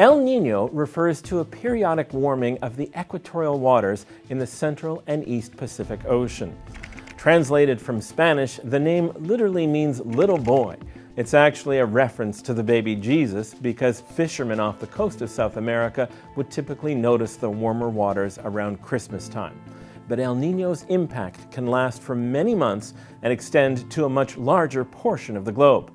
El Nino refers to a periodic warming of the equatorial waters in the Central and East Pacific Ocean. Translated from Spanish, the name literally means little boy. It's actually a reference to the baby Jesus because fishermen off the coast of South America would typically notice the warmer waters around Christmas time. But El Nino's impact can last for many months and extend to a much larger portion of the globe.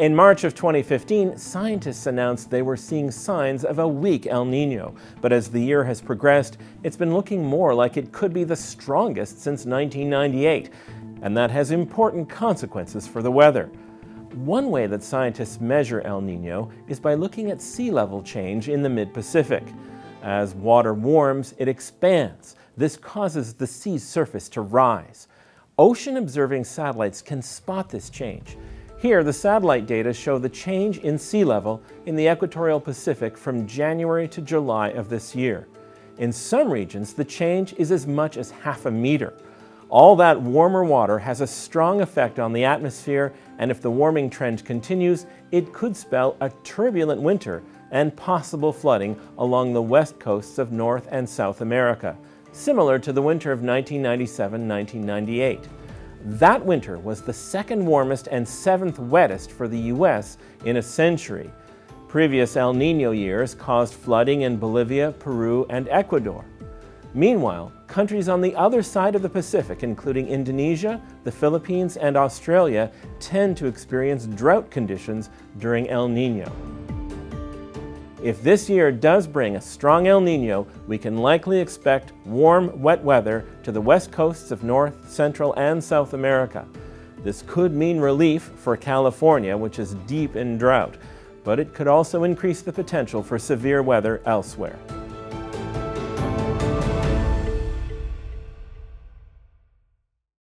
In March of 2015, scientists announced they were seeing signs of a weak El Nino, but as the year has progressed, it's been looking more like it could be the strongest since 1998, and that has important consequences for the weather. One way that scientists measure El Nino is by looking at sea level change in the mid Pacific. As water warms, it expands. This causes the sea's surface to rise. Ocean observing satellites can spot this change. Here, the satellite data show the change in sea level in the equatorial Pacific from January to July of this year. In some regions, the change is as much as half a meter. All that warmer water has a strong effect on the atmosphere, and if the warming trend continues, it could spell a turbulent winter and possible flooding along the west coasts of North and South America, similar to the winter of 1997 1998. That winter was the second warmest and seventh wettest for the U.S. in a century. Previous El Nino years caused flooding in Bolivia, Peru, and Ecuador. Meanwhile, countries on the other side of the Pacific, including Indonesia, the Philippines, and Australia, tend to experience drought conditions during El Nino. If this year does bring a strong El Nino, we can likely expect warm, wet weather to the west coasts of North, Central, and South America. This could mean relief for California, which is deep in drought, but it could also increase the potential for severe weather elsewhere.